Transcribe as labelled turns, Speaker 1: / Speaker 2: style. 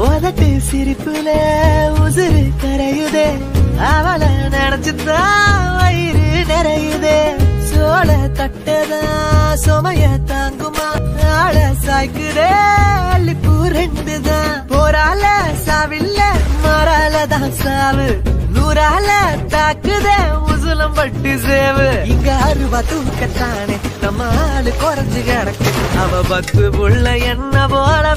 Speaker 1: உதட்டு சிரிப்புல உசுறு கரையுதே. அவள நினைச்சுதான் வயிறு நிறையுதே. சோழ தட்டதா சுமைய தாங்குமா? ஆள சாய்க்குதே அள்ளிப்பூ ரெண்டுதான் போரால சாவில்ல மாறால தான் சாவு. நூறால தாக்குதே உசுலம் பட்டு சேவு. இங்க அருவா தூக்கத்தானே நம்ம ஆளு குறைஞ்சு கிடக்கு. அவ பத்து புள்ள என்ன போல